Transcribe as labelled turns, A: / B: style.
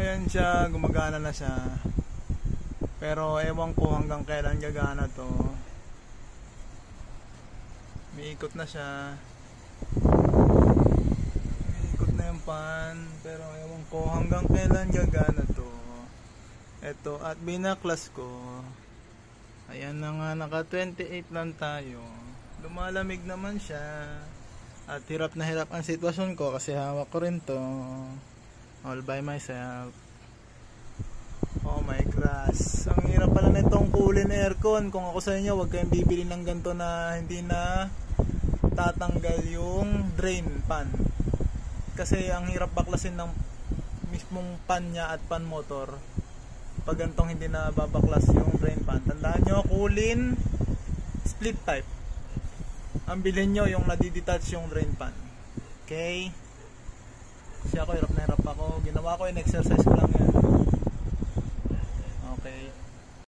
A: ayan siya, gumagana na siya. Pero ewan ko hanggang kailan gagana to. Umiikot na siya. Umiikot na yung pan. Pero ewan ko hanggang kailan gagana to. Eto, at binaklas ko. Ayan na nga, naka 28 lang tayo. Lumalamig naman siya. At hirap na hirap ang sitwasyon ko kasi hawak ko rin to. All by myself. Oh my gosh. Ang hirap pala nitong kulin aircon. Kung ako sa inyo, huwag kayong bibili ng ganito na hindi na tatanggal yung drain pan. Kasi ang hirap baklasin ng mismong pan niya at pan motor. Pag gantong hindi na babaklas yung drain pan. Tandaan nyo, kulin split type. Ang bilhin nyo yung nadidetach yung drain pan. Okay? Kasi ako hirap na hirap ako. Ginawa ko yung exercise ko lang yan. Okay.